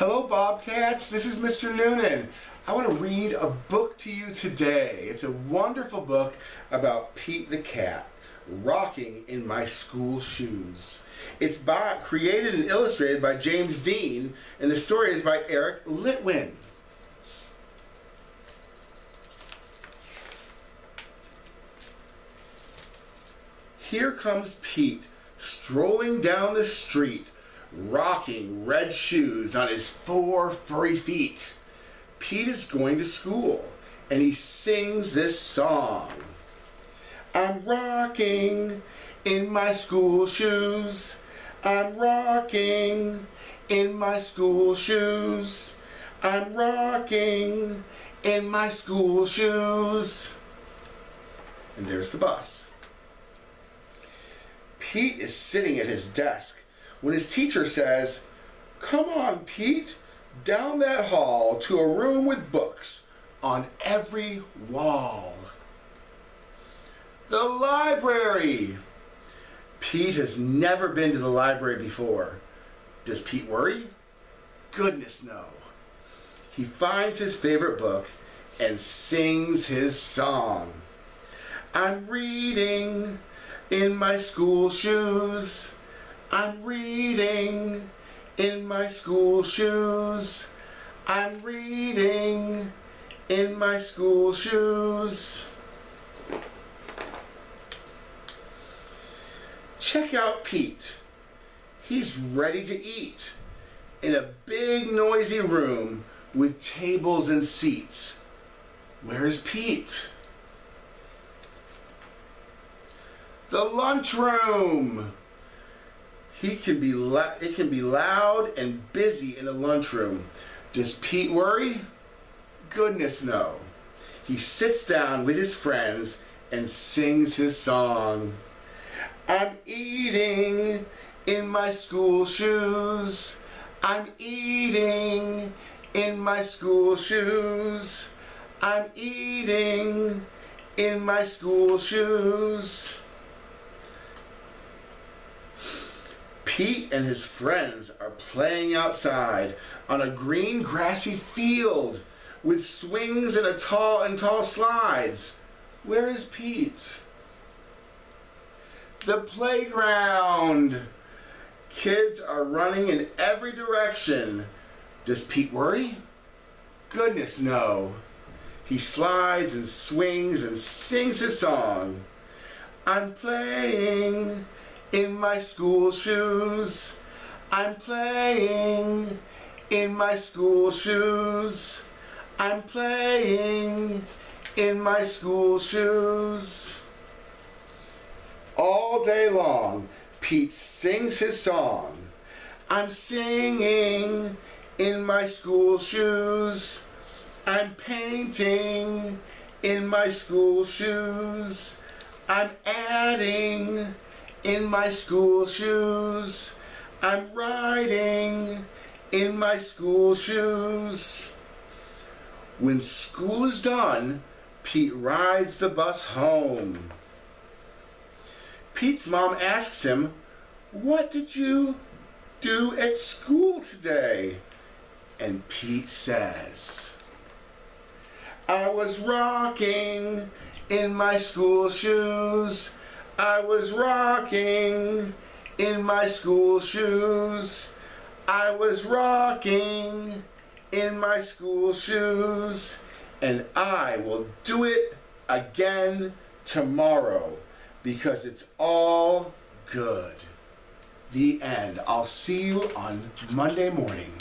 Hello, Bobcats. This is Mr. Noonan. I want to read a book to you today. It's a wonderful book about Pete the Cat rocking in my school shoes. It's by, created and illustrated by James Dean, and the story is by Eric Litwin. Here comes Pete strolling down the street rocking red shoes on his four furry feet. Pete is going to school and he sings this song. I'm rocking in my school shoes. I'm rocking in my school shoes. I'm rocking in my school shoes. And there's the bus. Pete is sitting at his desk when his teacher says, Come on, Pete, down that hall to a room with books on every wall. The library! Pete has never been to the library before. Does Pete worry? Goodness no. He finds his favorite book and sings his song. I'm reading in my school shoes. I'm reading in my school shoes. I'm reading in my school shoes. Check out Pete. He's ready to eat in a big noisy room with tables and seats. Where is Pete? The lunchroom. He can be it can be loud and busy in the lunchroom. Does Pete worry? Goodness no. He sits down with his friends and sings his song. I'm eating in my school shoes. I'm eating in my school shoes. I'm eating in my school shoes. Pete and his friends are playing outside on a green grassy field with swings and a tall and tall slides. Where is Pete? The playground. Kids are running in every direction. Does Pete worry? Goodness no. He slides and swings and sings his song. I'm playing in my school shoes. I'm playing in my school shoes. I'm playing in my school shoes. All day long, Pete sings his song. I'm singing in my school shoes. I'm painting in my school shoes. I'm adding in my school shoes. I'm riding in my school shoes. When school is done, Pete rides the bus home. Pete's mom asks him, What did you do at school today? And Pete says, I was rocking in my school shoes. I was rocking in my school shoes. I was rocking in my school shoes. And I will do it again tomorrow because it's all good. The end. I'll see you on Monday morning.